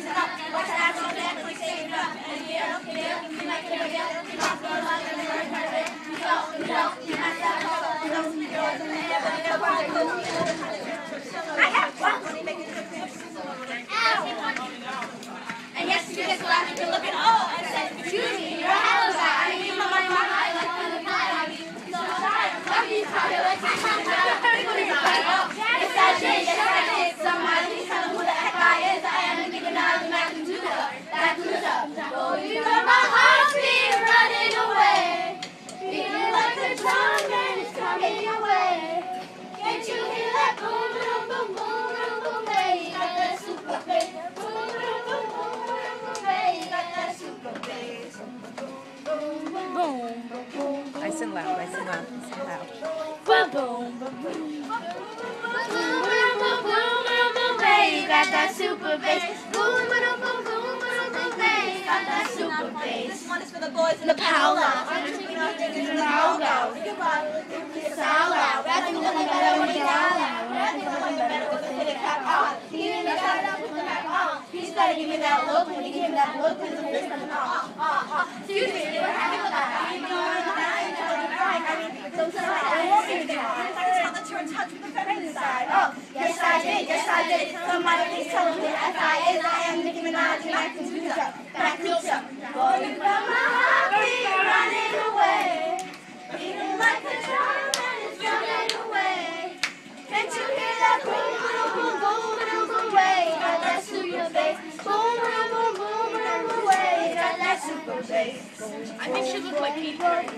raising up. Nice and loud, nice and loud, nice and loud. Boom, boom, boom, boom. Boom, boom, boom, boom, boom, bass. Got that super bass. Boom, boom, boom, boom, boom, boom, bass. Got that super bass. This one is for the boys in the Paolo. Paolo. It's an all-go. It's all out. Rapping a better when he's all out. Rapping a better with a hit it cap on. He didn't cut it up with the back on. He's better give me that look when he give me that look I. Somebody please tell who the F.I. is. I am Nicki Minaj I can do the back pizza. Going from my heartbeat running away. Feeling like the drum and it's running away. Can't you hear that boom, boom, boom, boom, boom, boom, bass? Got that super bass. Boom, boom, boom, boom, boom, bass. Got that super bass. I think she looked like Katy Perry.